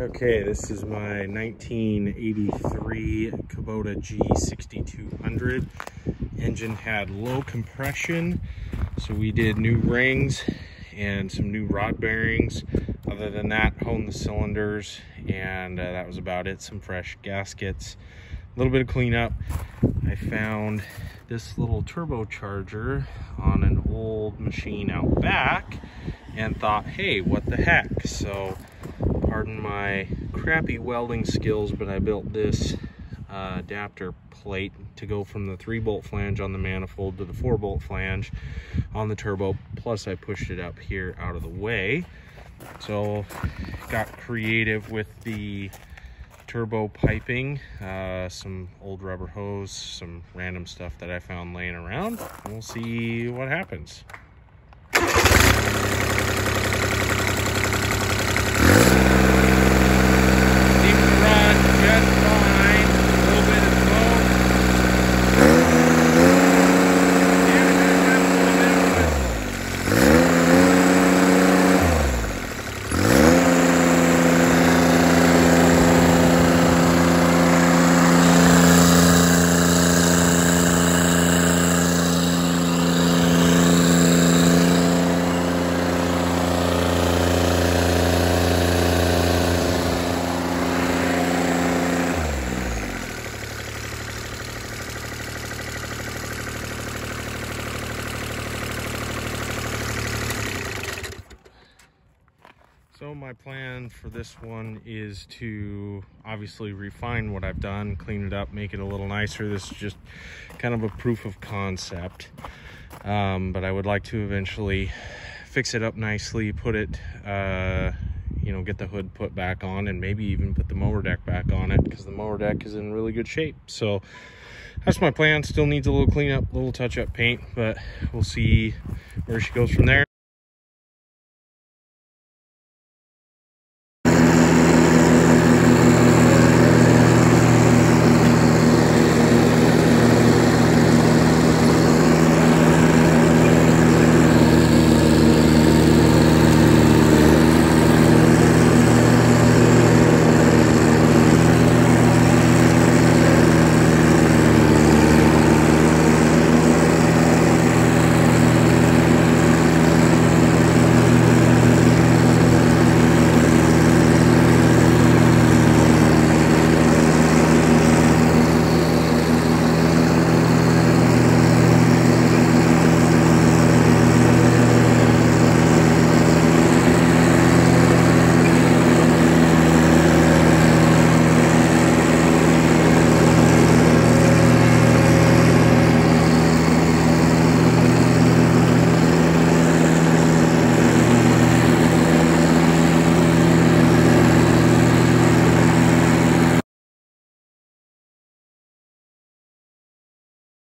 Okay, this is my 1983 Kubota G6200. Engine had low compression, so we did new rings and some new rod bearings. Other than that, honed the cylinders, and uh, that was about it. Some fresh gaskets, a little bit of cleanup. I found this little turbocharger on an old machine out back and thought, hey, what the heck? So pardon my crappy welding skills, but I built this uh, adapter plate to go from the three bolt flange on the manifold to the four bolt flange on the turbo. Plus I pushed it up here out of the way. So got creative with the turbo piping, uh, some old rubber hose, some random stuff that I found laying around. We'll see what happens. So my plan for this one is to obviously refine what I've done, clean it up, make it a little nicer. This is just kind of a proof of concept. Um, but I would like to eventually fix it up nicely, put it, uh, you know, get the hood put back on and maybe even put the mower deck back on it because the mower deck is in really good shape. So that's my plan. Still needs a little cleanup, little touch up paint, but we'll see where she goes from there.